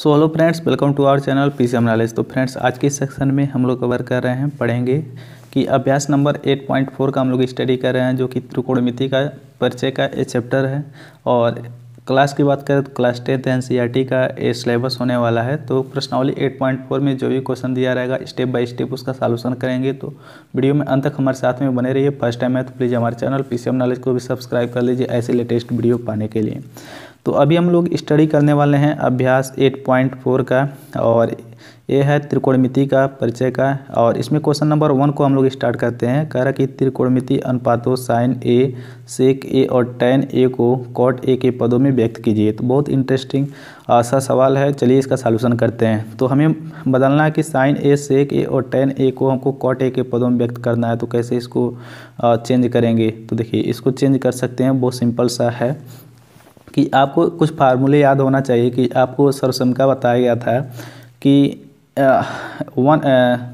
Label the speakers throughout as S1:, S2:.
S1: So hello friends welcome to our channel P C knowledge तो friends आज के section में हम लोग कवर कर रहे हैं, पढ़ेंगे कि अभ्यास नंबर 8.4 का हम लोग स्टडी कर रहे हैं, जो कि त्रिकोणमिति का परिचय का ए चैप्टर है। और क्लास की बात करें तो क्लास टेंथ एन सी का ए सिलेबस होने वाला है। तो प्रश्नावली 8.4 में जो भी क्वेश्चन दिया रहेगा स्टेप बाय स्टेप उसका सॉल्यूशन करेंगे। तो वीडियो में अंत तक हमारे साथ में बने रहिए। फ़र्स्ट टाइम है तो प्लीज़ हमारे चैनल PCM नॉलेज को भी सब्सक्राइब कर लीजिए, ऐसे लेटेस्ट वीडियो पाने के लिए। तो अभी हम लोग स्टडी करने वाले हैं अभ्यास 8.4 का और ये है त्रिकोणमिति का परिचय का और इसमें क्वेश्चन नंबर वन को हम लोग स्टार्ट करते हैं। कह रहा कि त्रिकोणमिति अनुपातों साइन ए सेक ए और टेन ए को कॉट ए के पदों में व्यक्त कीजिए। तो बहुत इंटरेस्टिंग सा सवाल है, चलिए इसका सॉल्यूशन करते हैं। तो हमें बदलना है कि साइन ए सेक ए और टेन ए को हमको कॉट ए के पदों में व्यक्त करना है तो कैसे इसको चेंज करेंगे? तो देखिए, इसको चेंज कर सकते हैं, बहुत सिंपल सा है। कि आपको कुछ फार्मूले याद होना चाहिए कि आपको सरसम का बताया गया था कि one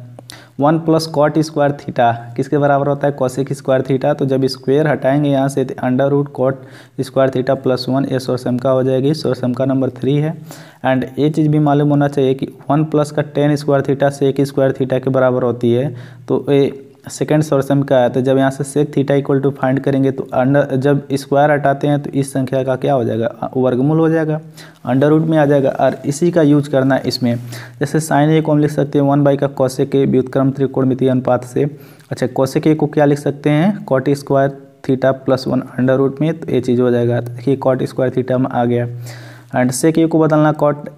S1: one plus cot square theta किसके बराबर होता है? कॉसेक स्क्वायर थीटा तो जब स्क्वायर हटाएँगे यहाँ से under root cot square theta plus one ये सोरसम का हो जाएगी। सोरसम का नंबर थ्री है। एंड ये चीज़ भी मालूम होना चाहिए कि वन प्लस का टेन स्क्वायर थीटा से एक स्क्वायर थीटा के बराबर होती है। तो ये सेकेंड सोर्सम का है तो जब यहाँ से sec theta equal to find करेंगे तो अंडर जब स्क्वायर हटाते हैं तो इस संख्या का क्या हो जाएगा? वर्गमूल हो जाएगा अंडर रूट में आ जाएगा और इसी का यूज़ करना है इसमें। जैसे साइन ए को हम लिख सकते हैं वन बाई का कौशे के व्युतक्रम त्रिकोणमिति अनुपात से। अच्छा कौशे के को क्या लिख सकते हैं? Cot square theta plus one under root में तो ये चीज़ हो जाएगा। देखिए कॉट स्क्वायर थीटा में आ गया। एंड सेक ए को बदलना कॉट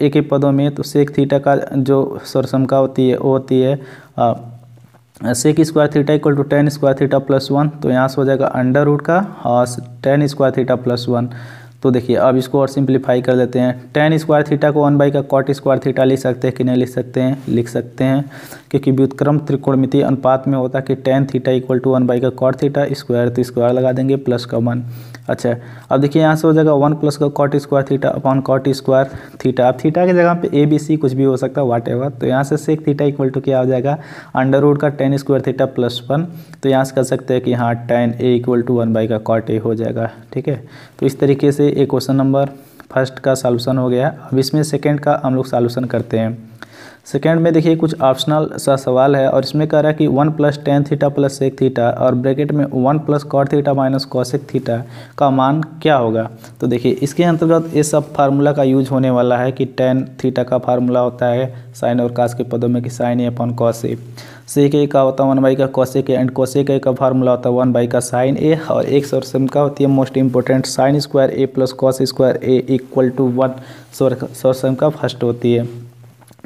S1: ए के पदों में तो सेक थीटा का जो सरसम का होती है, वो होती है sec square theta equal to tan square theta plus one तो यहाँ से हो जाएगा अंडर रूट का, और tan square theta plus one तो देखिए, अब इसको और सिंप्लीफाई कर देते हैं। टेन स्क्वायर थीटा को वन बाई का कॉट स्क्वायर थीटा लिख सकते हैं कि नहीं लिख सकते हैं? लिख सकते हैं, क्योंकि व्युतक्रम त्रिकोणमिति अनुपात में होता है कि tan theta equal to one by का कॉट थीटा स्क्वायर तो स्क्वायर लगा देंगे प्लस का वन अच्छा अब देखिए यहाँ से हो जाएगा वन प्लस का cot square theta upon cot square theta अब थीटा की जगह पे ए बी सी कुछ भी हो सकता है वाट एवर तो यहाँ से सेक थीटा इक्वल टू क्या हो जाएगा? अंडर रूट का tan square theta plus one तो यहाँ से कर सकते हैं कि हाँ tan A equal to one by का कॉट ए हो जाएगा, ठीक है? तो इस तरीके से एक क्वेश्चन नंबर फ़र्स्ट का सॉल्यूशन हो गया। अब इसमें सेकेंड का हम लोग सॉल्यूशन करते हैं। सेकेंड में देखिए, कुछ ऑप्शनल सा सवाल है और इसमें कह रहा है कि one plus tan theta plus sec theta और ब्रैकेट में one plus cot theta minus cosec theta का मान क्या होगा? तो देखिए, इसके अंतर्गत ये सब फार्मूला का यूज़ होने वाला है कि टेन थीटा का फार्मूला होता है साइन और कास के पदों में कि sine A upon cos A sec A का होता है वन बाई का cosec A and cosec A का फार्मूला होता है वन बाई का साइन ए और एक सोर्सम का होती है most important sine square A plus cos square A equal to one सोर्सम का फ़र्स्ट होती है।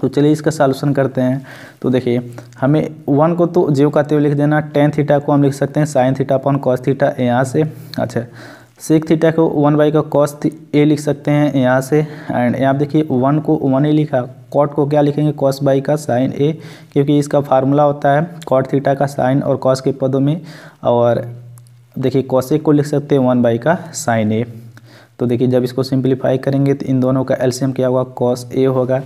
S1: तो चलिए इसका सॉल्यूशन करते हैं। तो देखिए, हमें वन को तो ज़ीरो का हुए लिख देना टेन थीटा को हम लिख सकते हैं sine theta upon cos theta यहाँ से। अच्छा सिक्स थीटा को वन बाई का कॉस ए लिख सकते हैं यहाँ से। एंड यहाँ देखिए वन को वन ए लिखा कॉट को क्या लिखेंगे? कॉस बाई का साइन ए क्योंकि इसका फार्मूला होता है कॉट थीटा का साइन और कॉस के पदों में। और देखिए कॉस ए को लिख सकते हैं वन बाई का साइन ए तो देखिए, जब इसको सिंप्लीफाई करेंगे तो इन दोनों का एल्शियम क्या होगा? कॉस ए होगा।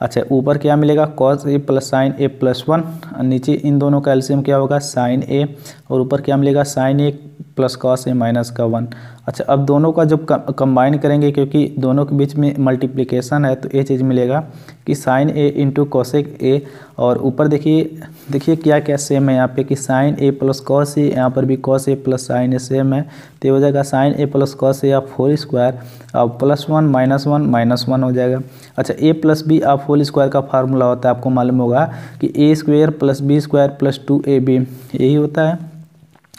S1: अच्छा ऊपर क्या मिलेगा? Cos A plus sine A plus one नीचे इन दोनों का एल्सियम क्या होगा? साइन ए और ऊपर क्या मिलेगा? Sine A plus cos A minus का वन अच्छा अब दोनों का जब कंबाइन करेंगे क्योंकि दोनों के बीच में मल्टीप्लिकेशन है तो ये चीज़ मिलेगा कि sine A into cosec A और ऊपर देखिए देखिए क्या क्या सेम है यहाँ पे कि sine A plus cos A यहाँ पर भी cos A plus sine A same है। तो ये हो जाएगा sine A plus cos A आप फोर स्क्वायर अब plus one minus one minus one हो जाएगा। अच्छा ए प्लस बी आप होल स्क्वायर का फार्मूला होता है, आपको मालूम होगा कि A square plus B square plus two A B यही होता है।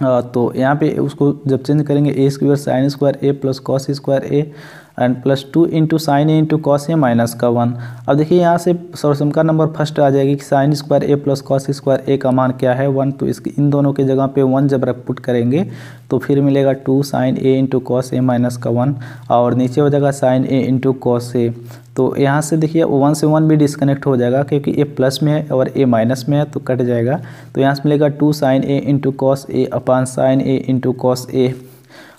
S1: तो यहाँ पे उसको जब चेंज करेंगे A square sine square A plus cos square A and plus two into sine A into cos A minus का वन अब देखिए यहाँ से सोर्सम का नंबर फ़र्स्ट आ जाएगी कि sine square A plus cos square A का मान क्या है? वन तो इसकी इन दोनों के जगह पे वन जब रख पुट करेंगे तो फिर मिलेगा two sine A into cos A minus का वन और नीचे हो जाएगा sine A into cos A तो यहाँ से देखिए वन से वन भी डिस्कनेक्ट हो जाएगा, क्योंकि ए प्लस में है और ए माइनस में है तो कट जाएगा। तो यहाँ से मिलेगा two sine A into cos A upon sine A into cos A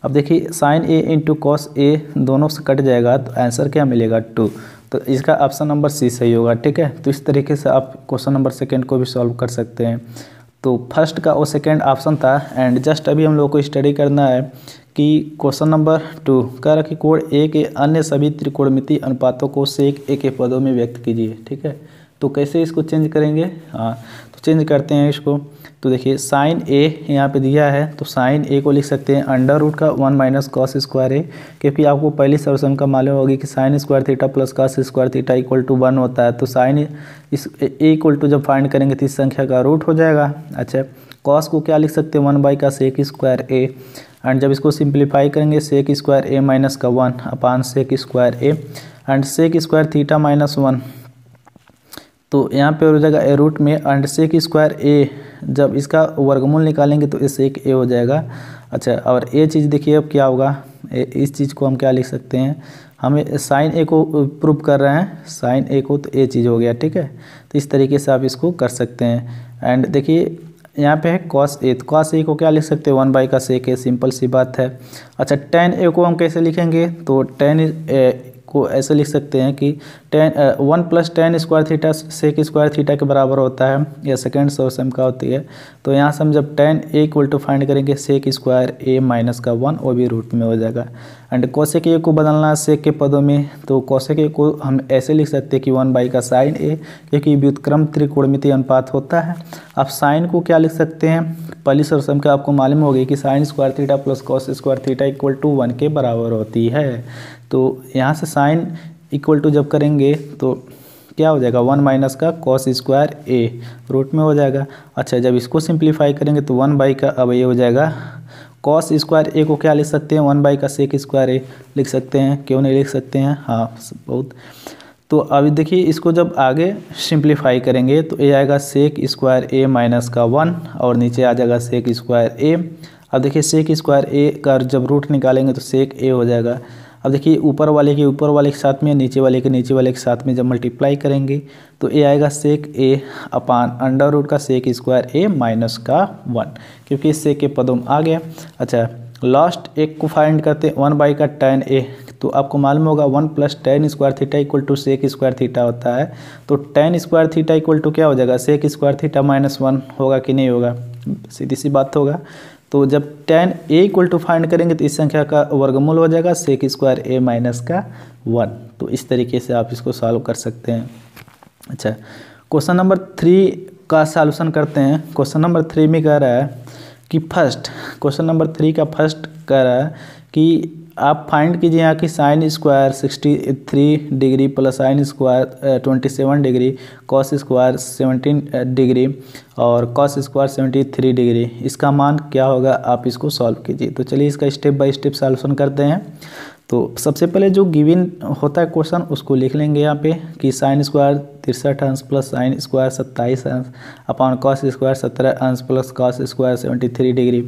S1: अब देखिए sine A into cos A दोनों से कट जाएगा तो आंसर क्या मिलेगा? टू तो इसका ऑप्शन नंबर सी सही होगा, ठीक है? तो इस तरीके से आप क्वेश्चन नंबर सेकेंड को भी सॉल्व कर सकते हैं। तो फ़र्स्ट का वो सेकेंड ऑप्शन था एंड जस्ट अभी हम लोग को स्टडी करना है कि क्वेश्चन नंबर टू कह रहा कि कोड ए के अन्य सभी त्रिकोणमिति अनुपातों को सेक ए के पदों में व्यक्त कीजिए, ठीक है? तो कैसे इसको चेंज करेंगे? हाँ तो चेंज करते हैं इसको। तो देखिए साइन ए यहाँ पे दिया है तो साइन ए को लिख सकते हैं अंडर रूट का one minus cos square A क्योंकि आपको पहली सर्वसम का मालूम होगी कि sine square theta plus cos square theta equal to one होता है तो साइन इस ए इक्वल टू जब फाइंड करेंगे तो इस संख्या का रूट हो जाएगा। अच्छा कॉस को क्या लिख सकते हैं? वन बाई का सेक स्क्वायर ए एंड जब इसको सिंप्लीफाई करेंगे सेक स्क्वायर ए माइनस का one upon sec square A and sec square theta minus one तो यहाँ पे हो जाएगा ए रूट में एंड सेक स्क्वायर ए जब इसका वर्गमूल निकालेंगे तो इस एक ए हो जाएगा। अच्छा और ये चीज़ देखिए अब क्या होगा? इस चीज़ को हम क्या लिख सकते हैं? हमें साइन ए को प्रूव कर रहे हैं। साइन ए को तो ए चीज़ हो गया, ठीक है? तो इस तरीके से आप इसको कर सकते हैं। एंड देखिए, यहाँ पे है कॉस ए तो कॉस ए को क्या लिख सकते हैं? वन बाई का सेक ए सिंपल सी बात है। अच्छा टेन ए को हम कैसे लिखेंगे? तो टेन को ऐसे लिख सकते हैं कि tan one plus tan square theta sec square theta के बराबर होता है, या सेकेंड सोर्स एम का होती है। तो यहाँ से हम जब tan A equal to find करेंगे सेक स्क्वायर ए माइनस का वन वो भी रूट में हो जाएगा। एंड कौशिक ए को बदलना है सेक के पदों में तो कौशिक ए को हम ऐसे लिख सकते हैं कि वन बाई का साइन ए क्योंकि व्युतक्रम त्रिकोणमिति अनुपात होता है। आप साइन को क्या लिख सकते हैं? पहली सरसम का आपको मालूम होगी कि sine square theta plus cos square theta equal to one के बराबर होती है। तो यहाँ से साइन इक्वल टू जब करेंगे तो क्या हो जाएगा? वन माइनस का कॉस स्क्वायर ए रूट में हो जाएगा। अच्छा जब इसको सिंप्लीफाई करेंगे तो वन बाई का अब ये हो जाएगा। कॉस स्क्वायर ए को क्या लिख सकते हैं? वन बाई का सेक स्क्वायर ए लिख सकते हैं। क्यों नहीं लिख सकते हैं? हाँ बहुत। तो अभी देखिए, इसको जब आगे सिंप्लीफाई करेंगे तो ये आएगा सेक स्क्वायर ए माइनस का वन और नीचे आ जाएगा सेक स्क्वायर ए अब देखिए सेक स्क्वायर ए का जब रूट निकालेंगे तो सेक ए हो जाएगा। अब देखिए, ऊपर वाले के, ऊपर वाले के साथ में नीचे वाले के, नीचे वाले के साथ में जब मल्टीप्लाई करेंगे तो ए आएगा सेक ए अपान अंडर रूट का सेक स्क्वायर ए माइनस का वन क्योंकि इस सेक के पदों में आ गया। अच्छा लास्ट एक को फाइंड करते हैं वन बाई का टेन ए तो आपको मालूम होगा one plus tan square theta equal to sec square theta होता है। तो tan square theta equal to क्या हो जाएगा? Sec square theta minus one होगा कि नहीं होगा? सीधी सी बात होगा। तो जब tan A equal to find करेंगे तो इस संख्या का वर्गमूल हो जाएगा सेक स्क्वायर ए माइनस का वन तो इस तरीके से आप इसको सॉल्व कर सकते हैं। अच्छा क्वेश्चन नंबर थ्री का सॉल्यूशन करते हैं। क्वेश्चन नंबर थ्री में कह रहा है कि फ़र्स्ट क्वेश्चन नंबर थ्री का फ़र्स्ट कह रहा है कि आप फाइंड कीजिए यहाँ की sine square sixty three degree plus sine square twenty seven degree cos square seventeen degree और cos square seventy three degree इसका मान क्या होगा? आप इसको सॉल्व कीजिए। तो चलिए इसका स्टेप बाय स्टेप सॉल्यूशन करते हैं। तो सबसे पहले जो गिविन होता है क्वेश्चन उसको लिख लेंगे यहाँ पे कि साइन स्क्वायर तिरसठ अंश प्लस साइन स्क्वायर सत्ताईस अंश अपॉन कॉस स्क्वायर सत्रह अंश plus cos square seventy three degree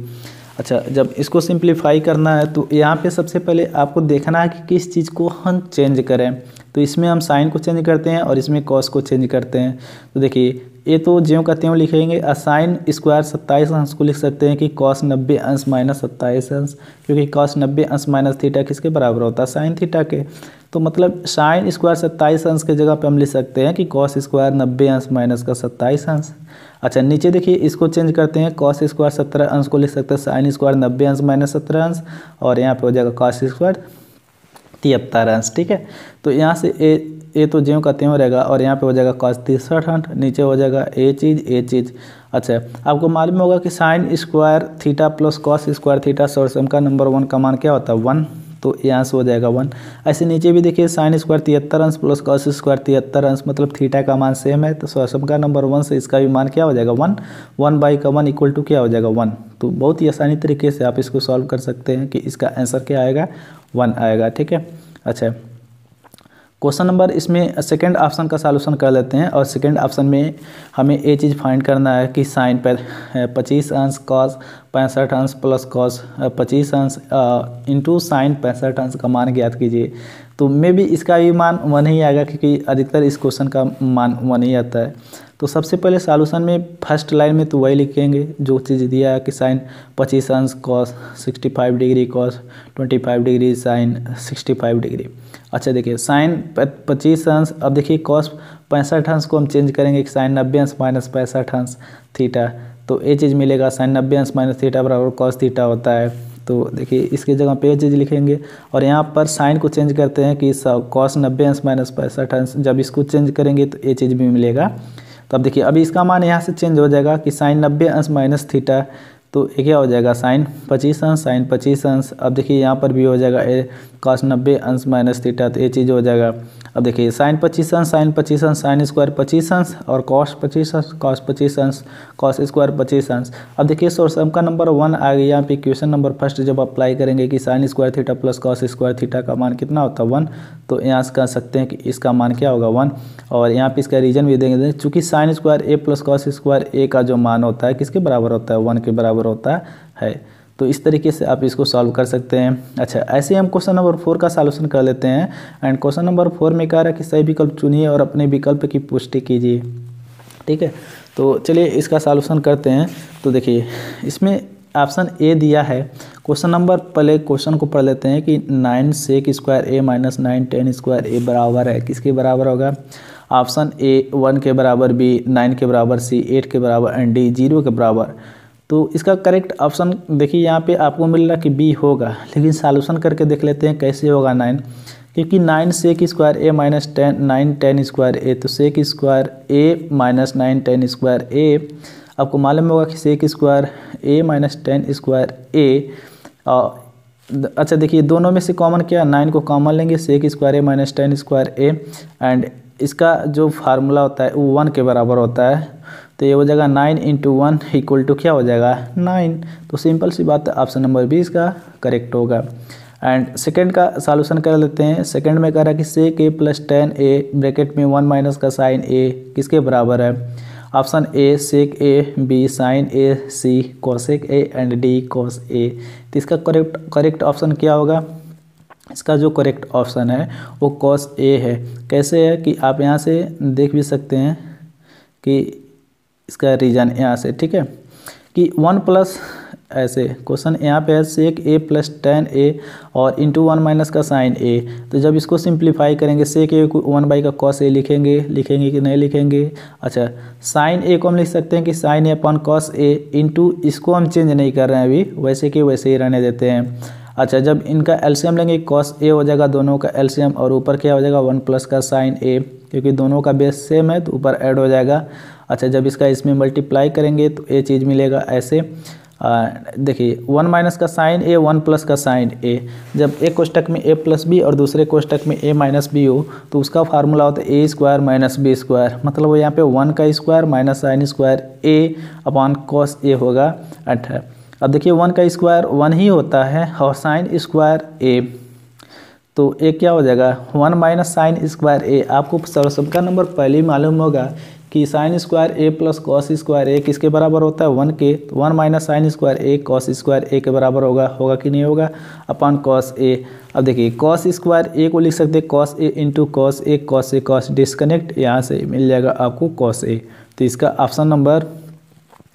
S1: अच्छा जब इसको सिंप्लीफाई करना है तो यहाँ पे सबसे पहले आपको देखना है कि किस चीज़ को हम चेंज करें। तो इसमें हम साइन को चेंज करते हैं और इसमें कॉस को चेंज करते हैं। तो देखिए, ये तो ज्यों का त्यों लिखेंगे असाइन स्क्वायर सत्ताईस अंश को लिख सकते हैं कि कॉस नब्बे अंश माइनस सत्ताईस अंश, क्योंकि कॉस नब्बे अंश माइनस थीटा किसके बराबर होता है? साइन थीटा के। तो मतलब साइन स्क्वायर सत्ताईस अंश के जगह पे हम लिख सकते हैं कि कॉस स्क्वायर नब्बे अंश माइनस का सत्ताईस अंश। अच्छा नीचे देखिए, इसको चेंज करते हैं कॉस स्क्वायर सत्रह अंश को लिख सकते हैं साइन स्क्वायर नब्बे अंश माइनस सत्रह अंश, और यहाँ पे हो जाएगा कॉस स्क्वायर तिहत्तर अंश, ठीक है? तो यहाँ से ए ए तो ज्यों का त्यों रहेगा, और यहाँ पे हो जाएगा कॉस तिरसठ अंश, नीचे हो जाएगा ए चीज़ ए चीज़। अच्छा आपको मालूम होगा कि sine square theta plus cos square theta सोर्सम का नंबर वन का मान क्या होता है? वन तो ये आंसर हो जाएगा वन। ऐसे नीचे भी देखिए साइन स्क्वायर तिहत्तर अंश प्लस कॉस स्क्वायर तिहत्तर अंश मतलब थीटा का मान सेम है तो सौ का नंबर वन से इसका भी मान क्या हो जाएगा वन? वन बाई का वन इक्वल टू क्या हो जाएगा वन? तो बहुत ही आसानी तरीके से आप इसको सॉल्व कर सकते हैं कि इसका आंसर क्या आएगा? वन आएगा, ठीक है? अच्छा। क्वेश्चन नंबर इसमें सेकंड ऑप्शन का सॉल्यूशन कर लेते हैं और सेकंड ऑप्शन में हमें ये चीज़ फाइंड करना है कि साइन पच्चीस अंश कॉस पैंसठ अंश प्लस कॉस पच्चीस अंश इंटू साइन पैंसठ अंश का मान ज्ञात कीजिए। तो मे भी इसका भी मान वन ही आएगा क्योंकि अधिकतर इस क्वेश्चन का मान वन ही आता है। तो सबसे पहले सॉल्यूशन में फ़र्स्ट लाइन में तो वही लिखेंगे जो चीज़ दिया है कि साइन पच्चीस अंश cos sixty five degree cos twenty five degree sine sixty five degree अच्छा देखिए साइन पच्चीस अंश, अब देखिए कॉस पैंसठ अंश को हम चेंज करेंगे कि साइन नब्बे अंश माइनस पैंसठ अंश थीटा तो ये चीज़ मिलेगा साइन नब्बे अंश माइनस थीटा बराबर कॉस थीटा होता है। तो देखिए, इसके जगह पे चीज़ लिखेंगे, और यहाँ पर साइन को चेंज करते हैं कि कॉस नब्बे अंश माइनस पैंसठ अंश, जब इसको चेंज करेंगे तो ये चीज़ भी मिलेगा। तो अब देखिए, अभी इसका मान यहाँ से चेंज हो जाएगा कि साइन नब्बे अंश माइनस थीटा तो ये क्या हो जाएगा साइन पच्चीस अंश, साइन पच्चीस अंश। अब देखिए यहाँ पर भी हो जाएगा ए कॉस नब्बे अंश माइनस थीटा तो ये चीज़ हो जाएगा। अब देखिए, साइन पच्चीस अंश, साइन पच्चीस अंश, साइन स्क्वायर पच्चीस अंश और कॉस पच्चीस अंश कॉस पच्चीस अंश कॉस स्क्वायर पच्चीस अंश। अब देखिए सोर्स का नंबर वन आ गया। यहाँ पे क्वेश्चन नंबर फ़र्स्ट जब अप्लाई करेंगे कि sine square theta plus cos square theta का मान कितना होता है वन तो यहाँ से कह सकते हैं कि इसका मान क्या होगा वन और यहाँ पे इसका रीजन भी देंगे। चूँकि sine square A plus cos square A का जो मान होता है, किसके बराबर होता है? वन के बराबर होता है। तो इस तरीके से आप इसको सॉल्व कर सकते हैं। अच्छा ऐसे हम क्वेश्चन नंबर फोर का सॉल्यूशन कर लेते हैं। एंड क्वेश्चन नंबर फोर में कह रहा है कि सही विकल्प चुनिए और अपने विकल्प की पुष्टि कीजिए। ठीक है? तो चलिए इसका सॉल्यूशन करते हैं। तो देखिए, इसमें ऑप्शन ए दिया है। क्वेश्चन नंबर पहले क्वेश्चन को पढ़ लेते हैं कि nine sec square A minus nine tan square A बराबर है। किसके बराबर होगा? ऑप्शन ए वन के बराबर बी नाइन के बराबर सी एट के बराबर एंड डी ज़ीरो के बराबर। तो इसका करेक्ट ऑप्शन देखिए, यहाँ पे आपको मिल रहा कि बी होगा, लेकिन सॉल्यूशन करके देख लेते हैं कैसे होगा नाइन क्योंकि nine sec square A minus tan nine tan square A तो sec square A minus nine tan square A आपको मालूम होगा कि sec square A minus tan square A अच्छा देखिए, दोनों में से कॉमन क्या नाइन को कॉमन लेंगे sec square A minus tan square A and इसका जो फार्मूला होता है, वो वन के बराबर होता है। तो ये हो जाएगा nine into one equal to क्या हो जाएगा? नाइन। तो सिंपल सी बात है ऑप्शन नंबर बी इसका करेक्ट होगा। एंड सेकेंड का सॉल्यूशन कर लेते हैं। सेकेंड में कह रहा है कि sec A plus tan A bracket में वन माइनस का साइन ए किसके बराबर है? Option A sec A B sine A C cosec A and D cos A तो इसका करेक्ट करेक्ट ऑप्शन क्या होगा? इसका जो करेक्ट ऑप्शन है, वो कॉस ए है। कैसे है कि आप यहाँ से देख भी सकते हैं कि इसका रीजन यहाँ से, ठीक है? कि वन प्लस ऐसे क्वेश्चन यहाँ पे है सेक ए प्लस टेन ए और इंटू वन माइनस का साइन ए तो जब इसको सिंप्लीफाई करेंगे सेक ए को वन बाई का कॉस ए लिखेंगे लिखेंगे कि नहीं लिखेंगे? अच्छा साइन ए को हम लिख सकते हैं कि sine A upon cos A into इसको हम चेंज नहीं कर रहे हैं अभी, वैसे कि वैसे ही रहने देते हैं। अच्छा जब इनका एलसीएम लेंगे कॉस ए हो जाएगा दोनों का एलसीएम और ऊपर क्या हो जाएगा वन प्लस का साइन ए क्योंकि दोनों का बेस सेम है तो ऊपर ऐड हो जाएगा। अच्छा जब इसका इसमें मल्टीप्लाई करेंगे तो ये चीज़ मिलेगा ऐसे। देखिए वन माइनस का साइन ए वन प्लस का साइन ए जब एक कोष्टक में ए प्लस बी और दूसरे कोष्टक में ए माइनस बी हो तो उसका फार्मूला होता है A square minus B square मतलब वो यहाँ पे वन का square minus sine square A upon cos A होगा। अठारह अब देखिए वन का स्क्वायर वन ही होता है और साइन स्क्वायर ए तो ए क्या हो जाएगा? One minus sine square A आपको सबका नंबर पहले ही मालूम होगा कि sine square A plus cos square A किसके बराबर होता है? वन के। तो one minus sine square A cos square A के बराबर होगा। होगा कि नहीं होगा? अपॉन कॉस ए अब देखिए कॉस स्क्वायर ए को लिख सकते हैं। Cos A into cos A cos A cos disconnect यहाँ से मिल जाएगा आपको कॉस ए तो इसका ऑप्शन नंबर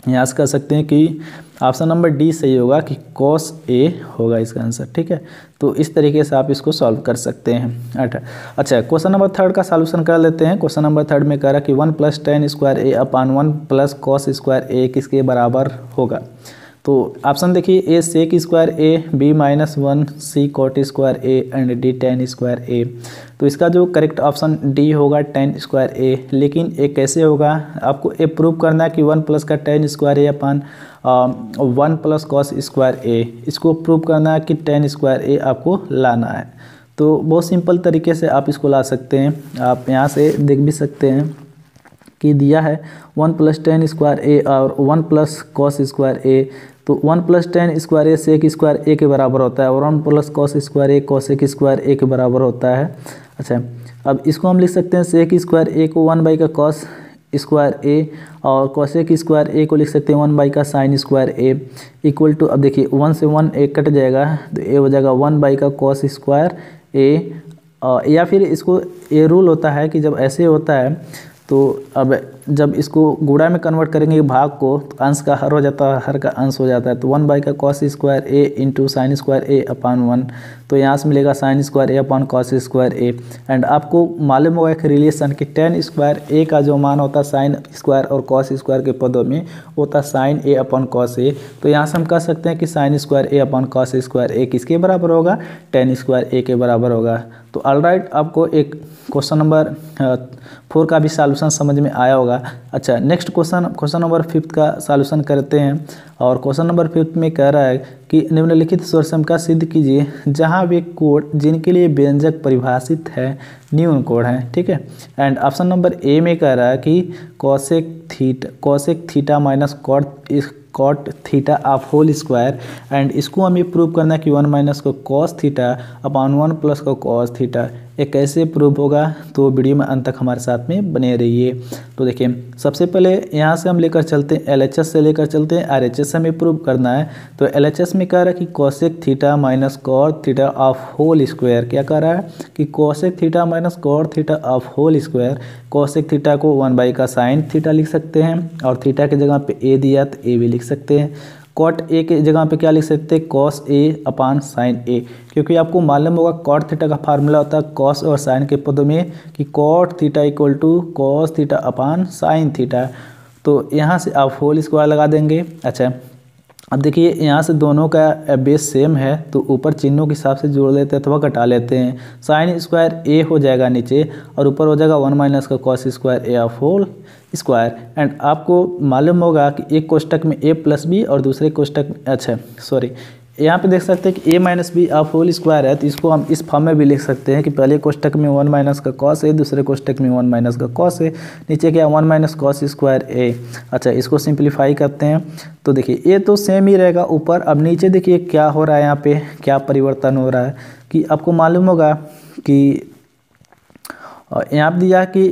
S1: यहाँ से कह सकते हैं कि ऑप्शन नंबर डी सही होगा कि कॉस ए होगा इसका आंसर, ठीक है? तो इस तरीके से आप इसको सॉल्व कर सकते हैं। अच्छा अच्छा क्वेश्चन नंबर थर्ड का सॉल्यूशन कर लेते हैं। क्वेश्चन नंबर थर्ड में कह रहा है कि one plus tan square A upon one plus cos square A किसके बराबर होगा? तो ऑप्शन देखिए A sec square A B minus one C cot square A and D tan square A तो इसका जो करेक्ट ऑप्शन डी होगा tan square A लेकिन ए कैसे होगा? आपको ए प्रूव करना है कि वन प्लस का tan square A upon one plus cos square A इसको प्रूव करना है कि टेन स्क्वायर ए आपको लाना है। तो बहुत सिंपल तरीके से आप इसको ला सकते हैं। आप यहाँ से देख भी सकते हैं कि दिया है one plus tan square A और one plus cos square A तो one plus tan square A से एक स्क्वायर ए के बराबर होता है और one plus cos square A, cos एक स्क्वायर ए के बराबर होता है। अच्छा अब इसको हम लिख सकते हैं सेक स्क्वायर ए को वन बाई का कॉस स्क्वायर ए और कॉसेक स्क्वायर ए को लिख सकते हैं वन बाई का sine square A. Equal to, अब देखिए, वन से वन ए कट जाएगा तो ए हो जाएगा वन बाई का कॉस स्क्वायर ए। या फिर इसको, ये रूल होता है कि जब ऐसे होता है तो अब जब इसको गुड़ा में कन्वर्ट करेंगे भाग को तो अंश का हर हो जाता है, हर का अंश हो जाता है। तो वन बाई का cos square A into sine square A upon one तो यहाँ से मिलेगा sine square A upon cos square A and आपको मालूम होगा एक रिलेशन कि टेन स्क्वायर ए का जो मान होता है साइन स्क्वायर और कॉस स्क्वायर के पदों में होता है sine A upon cos A तो यहाँ से हम कह सकते हैं कि sine square A upon cos square A किसके बराबर होगा? टेन स्क्वायर ए के बराबर होगा। तो ऑल राइट आपको एक क्वेश्चन नंबर फोर का भी सॉल्यूशन समझ में आया होगा। अच्छा next question question number fifth का सॉल्यूशन करते हैं। और क्वेश्चन नंबर फिफ्थ में कह रहा है कि निम्नलिखित स्वरसम का सिद्ध कीजिए, जहाँ वे कोड जिनके लिए व्यंजक परिभाषित है, न्यून कोड है, ठीक है? एंड ऑप्शन नंबर ए में कह रहा है कि cosec theta cosec theta minus cot cot theta of whole square and इसको हमें प्रूव करना है कि वन माइनस को cos theta upon one plus को कॉस थीटा ये कैसे प्रूव होगा तो वीडियो में अंत तक हमारे साथ में बने रहिए। तो देखिए, सबसे पहले यहाँ से हम लेकर चलते हैं एलएचएस से लेकर चलते हैं आर एच हमें प्रूव करना है। तो एलएचएस में कह रहा है कि cosec theta minus cot theta of whole square क्या कह रहा है? कि cosec theta minus cot theta of whole square cosec theta को वन बाई का साइन थीटा लिख सकते हैं, और थीटा की जगह पे ए दिया तो ए भी लिख सकते हैं। कॉट ए के जगह पे क्या लिख सकते हैं? Cos A upon sine A क्योंकि आपको मालूम होगा कॉट थीटा का फार्मूला होता है कॉस और साइन के पदों में कि cot theta equal to cos theta upon sine theta तो यहाँ से आप होल स्क्वायर लगा देंगे। अच्छा अब देखिए, यहाँ से दोनों का बेस सेम है तो ऊपर चिन्हों के हिसाब से जोड़ लेते हैं अथवा घटा लेते हैं। साइन स्क्वायर ए हो जाएगा नीचे और ऊपर हो जाएगा वन माइनस का cos square A of whole square. And आपको मालूम होगा कि एक कोष्टक में ए प्लस बी और दूसरे कोष्टक में अच्छा सॉरी यहाँ पे देख सकते हैं कि ए माइनस बी आप होल स्क्वायर है तो इसको हम इस फॉर्म में भी लिख सकते हैं कि पहले कोष्टक में वन माइनस का कॉस है दूसरे कोष्टक में वन माइनस का कॉस है नीचे क्या one minus cos square A अच्छा इसको सिंप्लीफाई करते हैं। तो देखिए ए तो सेम ही रहेगा ऊपर। अब नीचे देखिए क्या हो रहा है यहाँ पे, क्या परिवर्तन हो रहा है। कि आपको मालूम होगा कि यहाँ पर दिया कि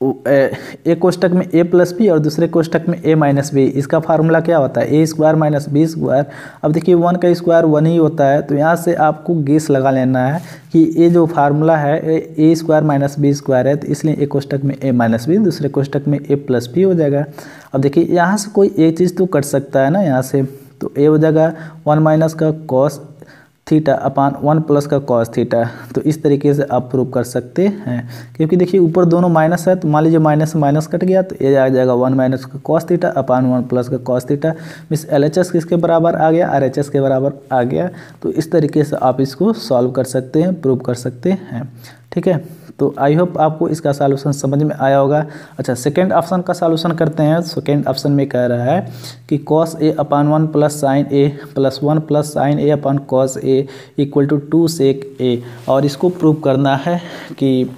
S1: एक कोष्टक में ए प्लस बी और दूसरे कोष्टक में ए माइनस बी। इसका फार्मूला क्या होता है? A square minus B square. अब देखिए, वन का स्क्वायर वन ही होता है तो यहाँ से आपको गेस लगा लेना है कि ये जो फार्मूला है, A square minus B square है तो इसलिए एक कोष्टक में ए माइनस बी, दूसरे कोष्टक में ए प्लस बी हो जाएगा। अब देखिए, यहाँ से कोई एक चीज़ तो कट सकता है ना यहाँ से तो ए हो जाएगा वन माइनस का cos theta upon one plus का कॉस थीटा तो इस तरीके से आप प्रूव कर सकते हैं। क्योंकि देखिए, ऊपर दोनों माइनस है तो मान लीजिए माइनस माइनस कट गया तो ये आ जाएगा वन माइनस का cos theta upon one plus का कॉस थीटा मिस एल एच एस किसके बराबर आ गया? आर एच एस के बराबर आ गया। तो इस तरीके से आप इसको सॉल्व कर सकते हैं प्रूव कर सकते हैं। ठीक है? तो आई होप आपको इसका सॉल्यूशन समझ में आया होगा। अच्छा सेकेंड ऑप्शन का सॉल्यूशन करते हैं। सेकेंड ऑप्शन में कह रहा है कि cos A upon one plus sine A plus one plus sine A upon cos A equal to two sec A और इसको प्रूव करना है कि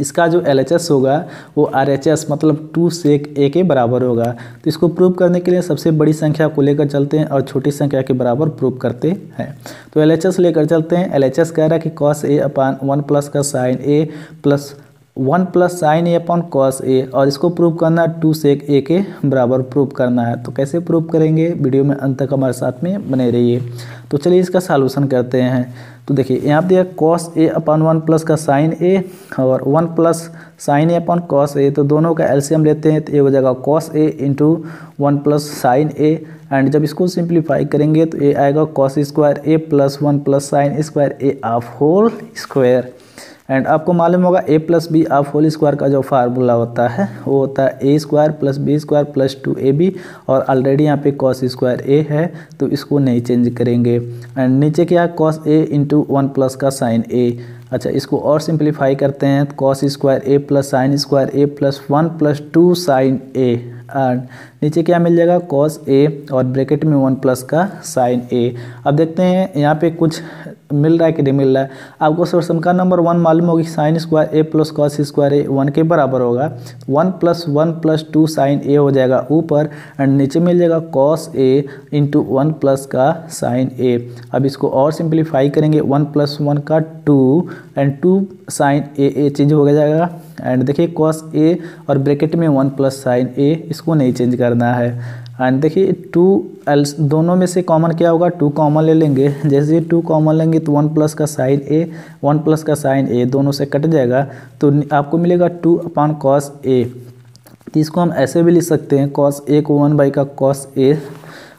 S1: इसका जो एलएचएस होगा, वो आरएचएस मतलब टू सेक ए के बराबर होगा। तो इसको प्रूव करने के लिए सबसे बड़ी संख्या को लेकर चलते हैं और छोटी संख्या के बराबर प्रूव करते हैं। तो एलएचएस लेकर चलते हैं। एलएचएस कह रहा है कि cos A upon one plus का sine A plus one plus sine A upon cos A और इसको प्रूव करना है टू सेक ए के बराबर प्रूव करना है। तो कैसे प्रूव करेंगे? वीडियो में अंत तक हमारे साथ में बने रहिए। तो चलिए इसका सॉल्यूशन करते हैं। तो देखिए, यहाँ पे दिया cos A upon one plus का साइन ए और one plus sine A upon cos A तो दोनों का एलसीएम लेते हैं तो ये हो जाएगा cos A into one plus sine A and जब इसको सिंप्लीफाई करेंगे तो ए आएगा cos square A plus one plus sine square A of whole square and आपको मालूम होगा A plus B of whole square का जो फार्मूला होता है, वो होता है A square plus B square plus two A B और ऑलरेडी यहाँ पे कॉस स्क्वायर ए है तो इसको नहीं चेंज करेंगे। एंड नीचे क्या cos A into one plus का साइन ए अच्छा इसको और सिंप्लीफाई करते हैं cos square A plus sine square A plus one plus two sine A and नीचे क्या मिल जाएगा? कॉस ए और ब्रैकेट में वन प्लस का साइन ए अब देखते हैं यहाँ पे कुछ मिल रहा है कि नहीं मिल रहा है। आपको सोर्सम का नंबर वन मालूम होगी sine square A plus cos square A one के बराबर होगा। One plus one plus two sine A हो जाएगा ऊपर एंड नीचे मिल जाएगा cos A into one plus का साइन ए अब इसको और सिंप्लीफाई करेंगे वन प्लस वन का two and two sine A A change हो जाएगा। एंड देखिए कॉस ए और ब्रैकेट में वन प्लस साइन ए इसको नहीं चेंज करना है। एंड देखिए टू एल्स दोनों में से कॉमन क्या होगा? टू कॉमन ले लेंगे। जैसे टू कॉमन लेंगे तो वन प्लस का साइन ए वन प्लस का साइन ए दोनों से कट जाएगा। तो आपको मिलेगा टू अपॉन कॉस ए इसको हम ऐसे भी लिख सकते हैं कॉस ए को वन बाई का cos A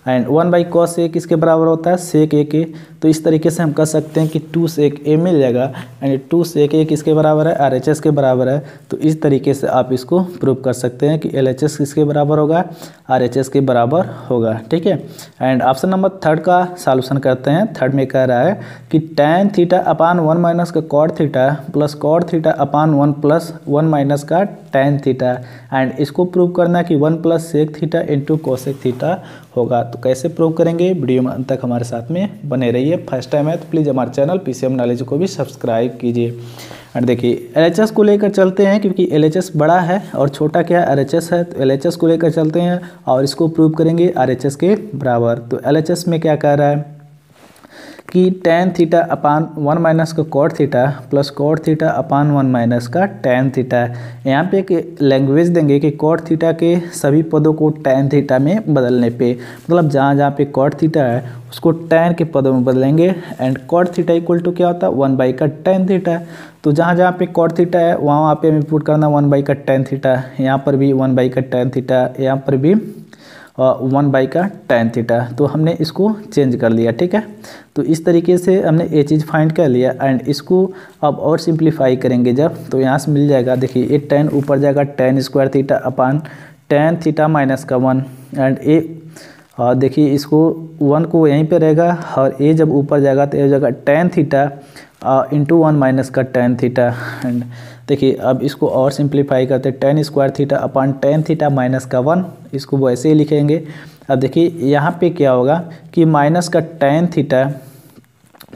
S1: and one by cos A किसके बराबर होता है? सेक ए के। तो इस तरीके से हम कह सकते हैं कि टू सेक ए मिल जाएगा। एंड टू सेक ए किसके बराबर है? आर एच एस के बराबर है। तो इस तरीके से आप इसको प्रूव कर सकते हैं कि एल एच एस किसके बराबर होगा? आर एच एस के बराबर होगा। ठीक है? एंड ऑप्शन नंबर थर्ड का सॉल्यूशन करते हैं। थर्ड में कह रहा है कि tan theta upon one minus का cot theta plus cot theta upon one plus one minus का टेन थीटा एंड इसको प्रूव करना है कि one plus sec theta into cosec theta होगा। तो कैसे प्रूव करेंगे? वीडियो में अंत तक हमारे साथ में बने रहिए। फ़र्स्ट टाइम है तो प्लीज़ हमारे चैनल पीसीएम नॉलेज को भी सब्सक्राइब कीजिए। और देखिए एलएचएस को लेकर चलते हैं क्योंकि एलएचएस बड़ा है और छोटा क्या है आरएचएस है? तो एलएचएस को लेकर चलते हैं और इसको प्रूव करेंगे आरएचएस के बराबर। तो एलएचएस में क्या कह रहा है? कि tan theta upon one minus का cot theta plus cot theta upon one minus का टेन थीटा यहाँ पे एक लैंग्वेज देंगे कि कॉट थीटा के सभी पदों को टेन थीटा में बदलने पे। मतलब जहाँ जहाँ पे कॉट थीटा है, उसको टेन के पदों में बदलेंगे। And cot theta equal to क्या होता? है वन बाई का टेन थीटा तो जहाँ जहाँ पे कॉट थीटा है, वहाँ वहाँ पे हमें पुट करना वन बाई का टेन थीटा यहाँ पर भी वन बाई का टेन थीटा यहाँ पर भी वन बाई का टेन थीटा तो हमने इसको चेंज कर लिया, ठीक है? तो इस तरीके से हमने ये चीज़ फाइंड कर लिया एंड इसको अब और सिंप्लीफाई करेंगे जब तो यहाँ से मिल जाएगा, देखिए, ये टेन ऊपर जाएगा tan square theta upon tan theta minus का वन एंड ए और देखिए, इसको वन को यहीं पे रहेगा, और ए जब ऊपर जाएगा तो ये जाएगा tan theta into one minus का टेन थीटा एंड देखिए, अब इसको और सिंप्लीफाई करते हैं। Tan square theta upon tan theta minus का वन इसको वो ऐसे ही लिखेंगे। अब देखिए, यहाँ पे क्या होगा कि माइनस का टेन थीटा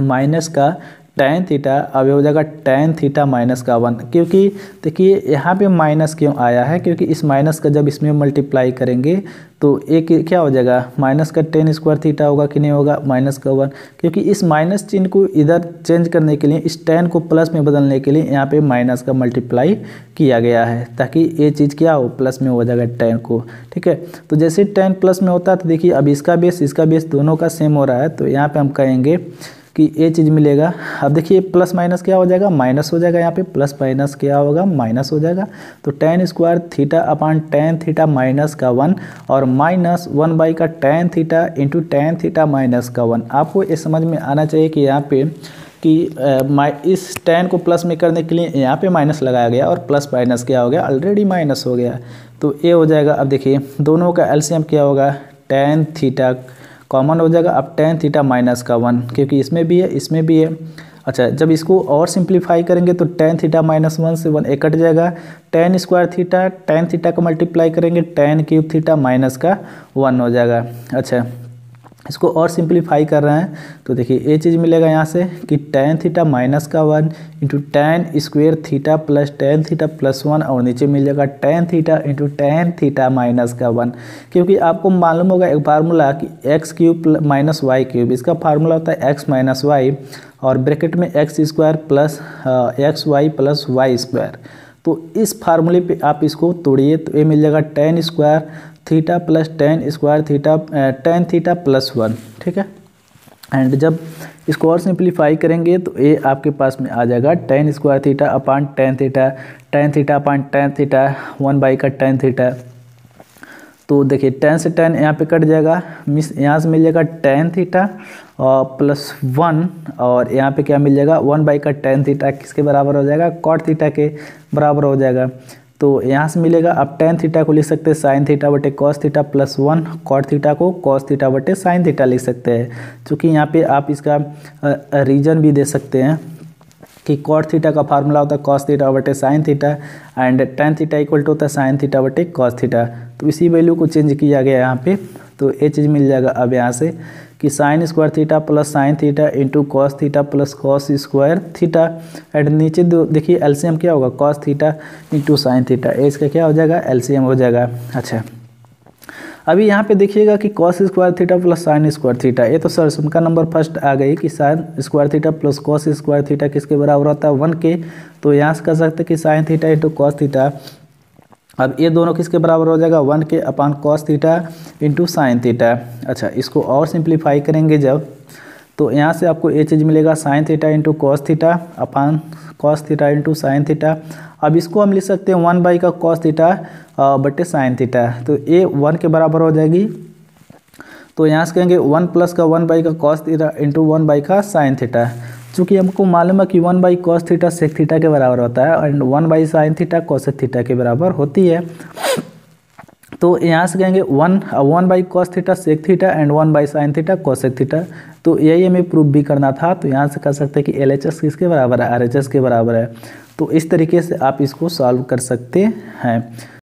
S1: माइनस का टेन थीटा अब हो जाएगा टेन थीटा माइनस का वन क्योंकि देखिए यहाँ पे माइनस क्यों आया है? क्योंकि इस माइनस का जब इसमें मल्टीप्लाई करेंगे तो एक क्या हो जाएगा? माइनस का टेन स्क्वायर थीटा होगा कि नहीं होगा? माइनस का वन क्योंकि इस माइनस चिन्ह को इधर चेंज करने के लिए, इस टेन को प्लस में बदलने के लिए यहाँ पे माइनस का मल्टीप्लाई किया गया है, ताकि ये चीज़ क्या हो? प्लस में हो जाएगा टेन को, ठीक है? तो जैसे टेन प्लस में होता है तो देखिए अब इसका बेस इसका बेस दोनों का सेम हो रहा है तो यहाँ पर हम कहेंगे कि ये चीज़ मिलेगा। अब देखिए, प्लस माइनस क्या हो जाएगा? माइनस हो जाएगा यहाँ पे। प्लस माइनस क्या होगा? माइनस हो जाएगा। तो tan square theta upon tan theta minus का वन और माइनस वन बाई का tan theta into tan theta minus का वन। आपको ये समझ में आना चाहिए कि यहाँ पे कि इस टेन को प्लस में करने के लिए यहाँ पे माइनस लगाया गया और प्लस माइनस क्या हो गया? ऑलरेडी माइनस हो गया। तो ये हो जाएगा। अब देखिए, दोनों का एल्शियम क्या होगा? टेन थीटा कॉमन हो जाएगा, अब टेन थीटा माइनस का वन क्योंकि इसमें भी है, इसमें भी है। अच्छा जब इसको और सिंप्लीफाई करेंगे तो टेन थीटा माइनस वन से वन एकट कट जाएगा। Tan square theta tan theta का मल्टीप्लाई करेंगे टेन क्यूब थीटा माइनस का वन हो जाएगा। अच्छा इसको और सिंप्लीफाई कर रहे हैं तो देखिए, ये चीज़ मिलेगा यहाँ से कि टेन थीटा माइनस का one into tan square theta plus tan theta plus one और नीचे मिल जाएगा tan theta into tan theta minus का वन क्योंकि आपको मालूम होगा एक फार्मूला कि X cube minus Y cube इसका फार्मूला होता है एक्स माइनस वाई और ब्रैकेट में X square plus X Y plus Y square तो इस फार्मूले पे आप इसको तोड़िए तो ये मिल जाएगा tan square theta plus tan square theta tan theta plus one, ठीक है? एंड जब इसको और सिंप्लीफाई करेंगे तो ए आपके पास में आ जाएगा tan square theta upon tan theta tan theta upon tan theta, one by का टेन थीटा। तो देखिए, टेन से टेन यहाँ पे कट जाएगा, मिस यहाँ से मिल जाएगा टेन थीटा और प्लस वन, और यहाँ पे क्या मिल जाएगा, वन बाई का टेन थीटा किसके बराबर हो जाएगा, कॉट थीटा के बराबर हो जाएगा। तो यहाँ से मिलेगा, आप टेन थीटा को लिख सकते हैं साइन थीटा बटे cos theta plus one cot theta को कॉस थीटा बटे साइन थीटा लिख सकते हैं। क्योंकि यहाँ पे आप इसका रीजन भी दे सकते हैं कि कॉट थीटा का फार्मूला होता है कॉस थीटा बटे sine theta and tan theta equal to होता है साइन थीटा बटे कॉस थीटा तो इसी वैल्यू को चेंज किया गया यहाँ पे तो ये चीज़ मिल जाएगा अब यहाँ से। कि sine square theta plus sine theta into cos theta plus cos square theta. And नीचे देखिए, एलसीएम क्या होगा? Cos theta into sine theta. ए, इसका क्या हो जाएगा? एलसीएम हो जाएगा। अच्छा। अभी यहाँ पे देखिएगा कि cos square theta plus sine square theta. ये तो सर, उनका नंबर फ़र्स्ट आ गई कि sine square theta plus cos square theta किसके बराबर होता है? वन के। तो यहाँ से कह सकते हैं कि sine theta into cos theta अब ये दोनों किसके बराबर हो जाएगा? वन के अपान cos theta into sine theta अच्छा इसको और सिंप्लीफाई करेंगे जब तो यहाँ से आपको ये चीज़ मिलेगा sine theta into cos theta upon cos theta into sine theta अब इसको हम लिख सकते हैं वन बाई का कॉस थीटा बटे साइन थीटा तो ए वन के बराबर हो जाएगी। तो यहाँ से कहेंगे वन प्लस का वन बाई का cos theta into one by का साइन थीटा चूँकि हमको मालूम है कि one by cos theta sec theta के बराबर होता है and one by sine theta cosec theta के बराबर होती है। तो यहाँ से कहेंगे one one by cos theta sec theta and one by sine theta cosec theta तो यही हमें प्रूफ भी करना था। तो यहाँ से कह सकते हैं कि एल एच एस किसके बराबर है? आर एच एस के बराबर है। तो इस तरीके से आप इसको सॉल्व कर सकते हैं।